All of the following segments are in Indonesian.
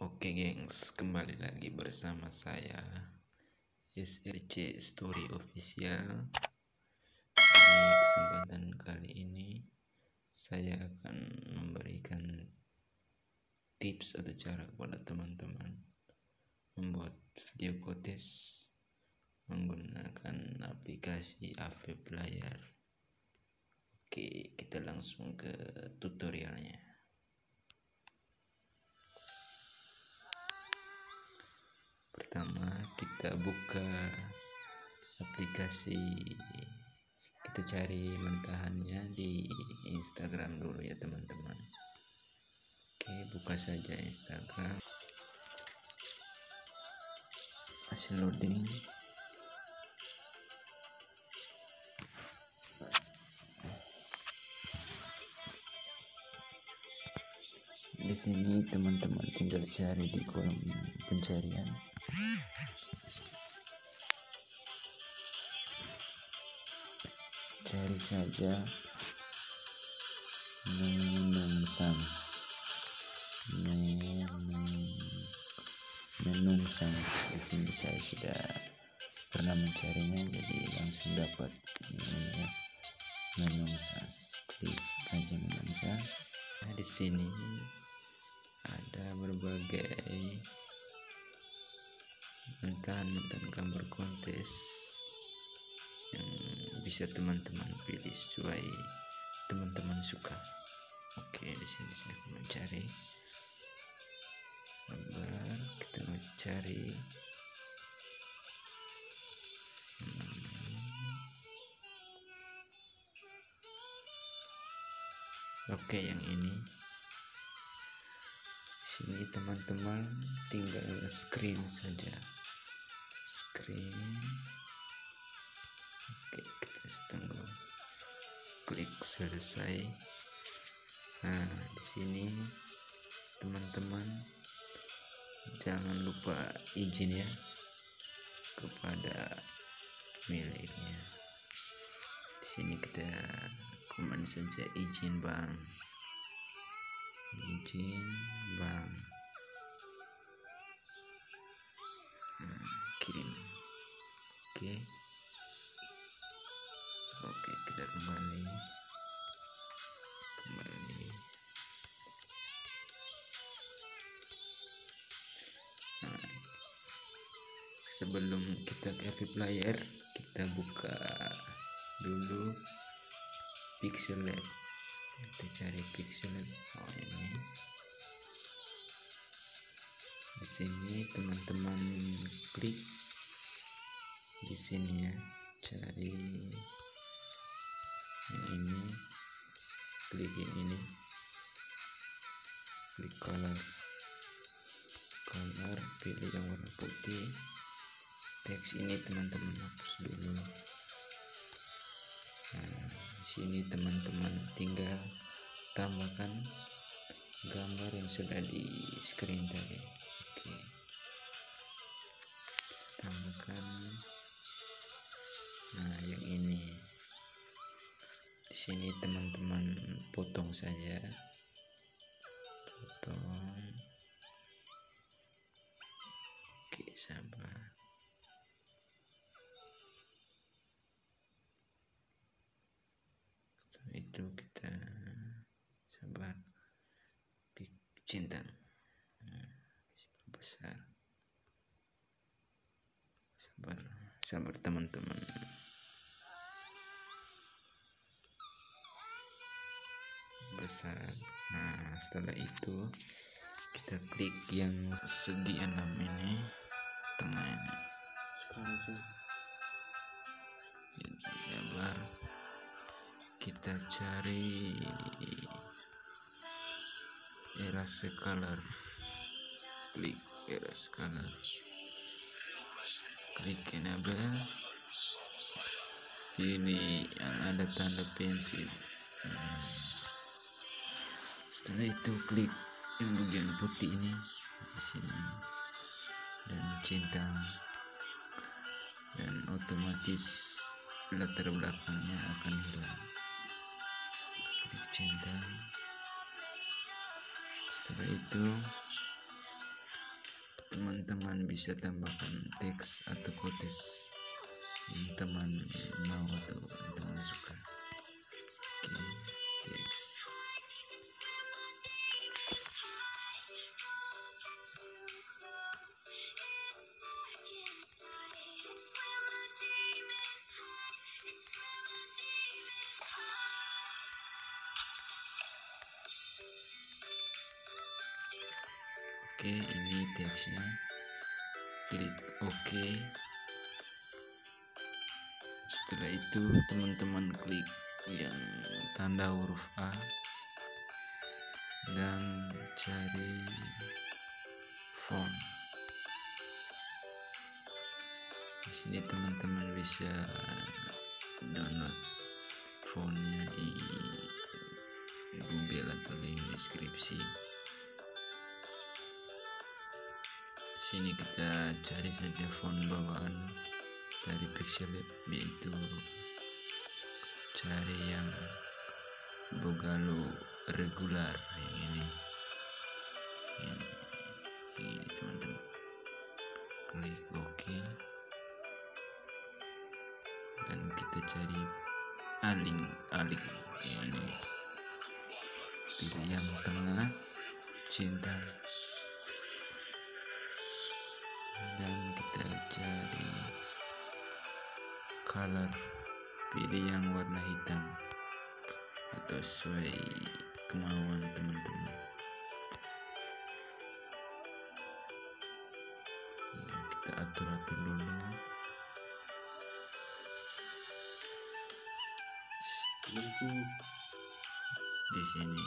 Oke gengs, kembali lagi bersama saya SRC Story Official. Di kesempatan kali ini Saya akan memberikan tips atau cara kepada teman-teman Membuat video potes Menggunakan aplikasi AV Player. Oke, kita langsung ke tutorialnya pertama kita buka aplikasi. Kita cari mentahannya di Instagram dulu ya teman-teman. Oke buka saja Instagram. Masih loading di sini teman-teman tinggal cari di kolom pencarian cari saja Menung Sans. Menung Sans. Di sini saya sudah pernah mencarinya jadi langsung dapat ini Sans. Klik aja Menung Sans. Nah di sini ada berbagai mentahan-mentahan gambar kontes yang bisa teman-teman pilih sesuai teman-teman suka. Oke di sini saya akan mencari. Gambar kita mencari hmm. oke yang ini. Sini teman-teman tinggal screen saja oke kita tunggu klik selesai. Nah di sini teman-teman jangan lupa izin ya kepada miliknya. Di sini kita komen saja izin bang. Izin bang oke. Oke kita kembali. Kembali. Nah, sebelum kita ke AV player kita buka dulu pixel lab kita cari pixel oh ini. Di sini teman-teman klik di sini ya. Cari yang ini. Klik yang ini. Klik color. Color pilih yang warna putih. Teks ini teman-teman hapus dulu. Nah sini teman-teman tinggal tambahkan gambar yang sudah di screen tadi. Oke. Tambahkan sini teman-teman potong saja. Potong. Oke sabar setelah itu kita sabar. Klik cinta. Nah, besar. Sabar sabar teman-teman besar nah setelah itu kita klik yang segi enam ini tengah ini. Sabar kita cari erase color klik erase color klik enable. Ini yang ada tanda pensil. Hmm. Setelah itu klik yang bagian putih ini di sini. Dan centang dan otomatis latar belakangnya akan hilang. Klik centang setelah itu teman-teman bisa tambahkan teks atau quotes yang teman mau atau Oke, ini teksnya. Klik OK. Setelah itu, teman-teman klik yang tanda huruf A dan cari font. Di sini teman-teman bisa download fontnya di Google atau di deskripsi. Sini kita cari saja font bawaan dari pixel yaitu cari yang bogalo regular ini. Ini ini teman-teman. Klik OK. Dan kita cari aling aling. Ini. Pilih yang tengah cinta color. Pilih yang warna hitam atau sesuai kemauan teman-teman. Ya, kita atur-atur dulu. Di sini.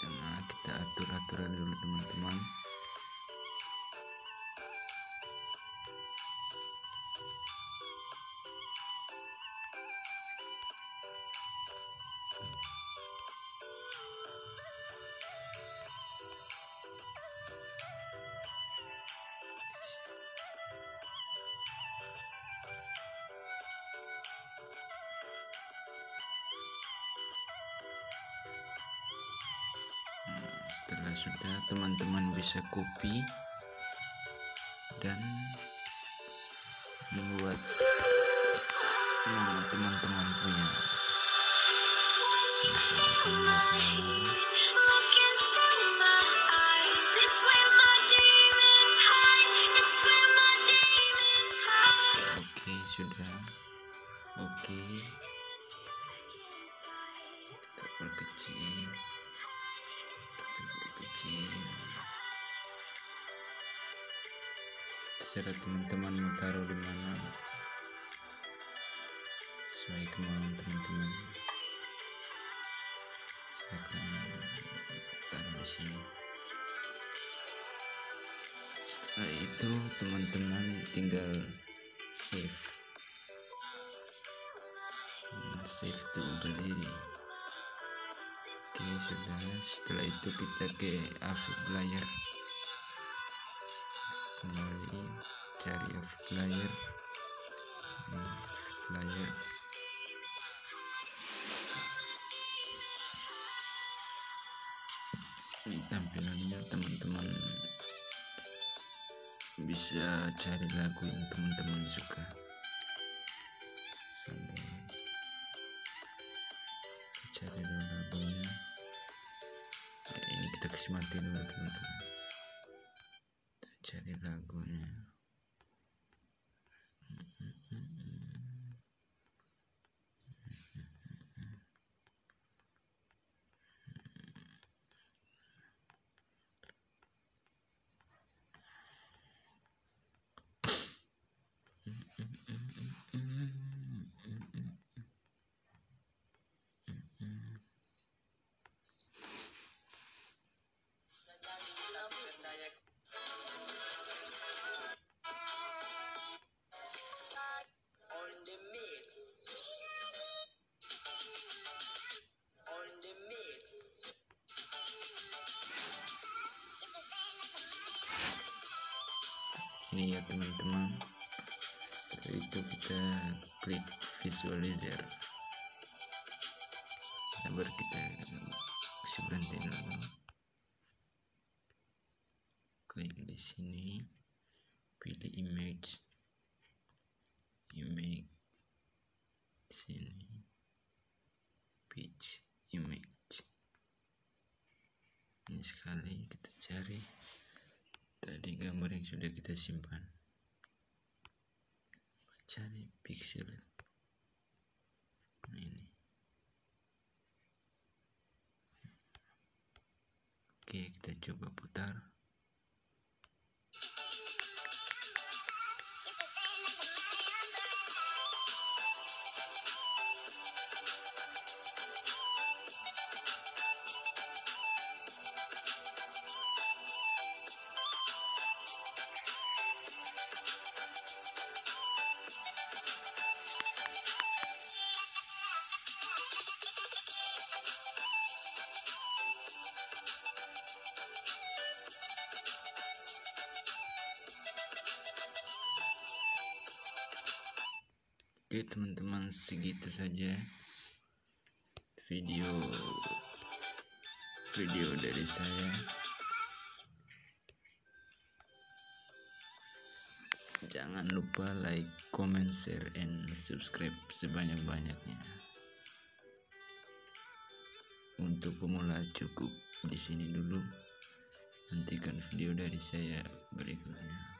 Tengah kita atur aturan dulu teman-teman setelah sudah teman-teman bisa copy dan membuat nama teman-teman punya. Oke sudah. Oke. Kita perkecil kecil terserah teman-teman mau taruh di mana? Sesuai kemauan teman-teman. Saya akan taruh di sini. Setelah itu teman-teman tinggal save. Save to galeri oke sudah. Setelah itu kita ke Avid Player. Kembali cari Avid Player. Avid Player. Ini tampilannya teman-teman. Bisa cari lagu yang teman-teman suka mati dulu teman-teman. Cari lagunya ini ya teman-teman. Setelah itu kita klik visualizer. Nah, baru kita kasih berhenti dulu. Klik di sini. Pilih image. Image sini. Pitch image. Ini sekali kita cari tadi gambar yang sudah kita simpan. Cari pixel. Nah ini. Oke kita coba putar Oke teman-teman segitu saja video video dari saya. Jangan lupa like comment share and subscribe sebanyak-banyaknya. Untuk pemula cukup di sini dulu. Nantikan video dari saya berikutnya